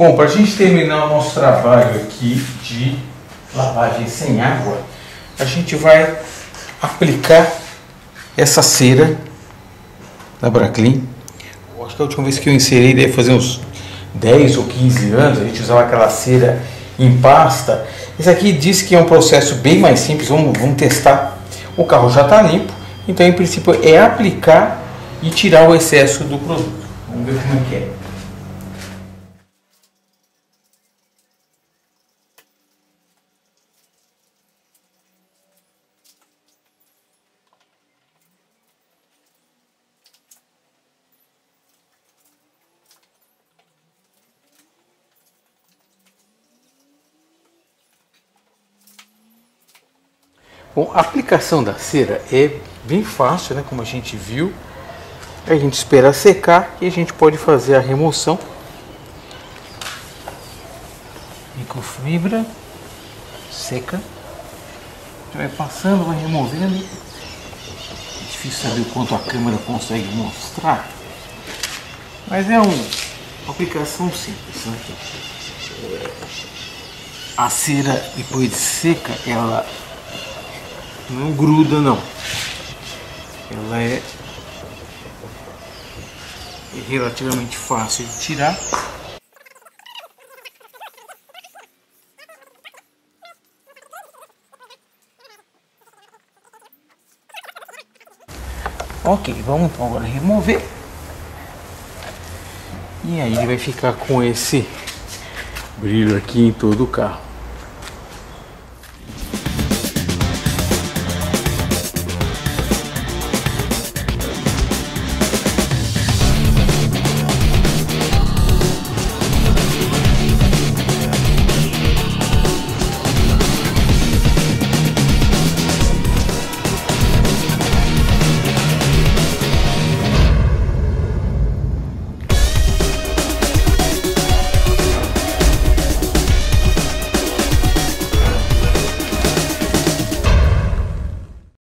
Bom, para a gente terminar o nosso trabalho aqui de lavagem sem água, a gente vai aplicar essa cera da Braclean. Eu acho que a última vez que eu inserei deve fazer uns 10 ou 15 anos, a gente usava aquela cera em pasta. Esse aqui diz que é um processo bem mais simples, vamos, vamos testar. O carro já está limpo, então em princípio é aplicar e tirar o excesso do produto. Vamos ver como é que é. Bom, a aplicação da cera é bem fácil, né, como a gente viu. A gente espera secar e a gente pode fazer a remoção. Microfibra seca. Vai passando, vai removendo. É difícil saber o quanto a câmera consegue mostrar. Mas é um, uma aplicação simples. Né? A cera depois de seca, ela não gruda não. Ela é relativamente fácil de tirar. Ok, vamos então agora remover. E aí ele vai ficar com esse brilho aqui em todo o carro.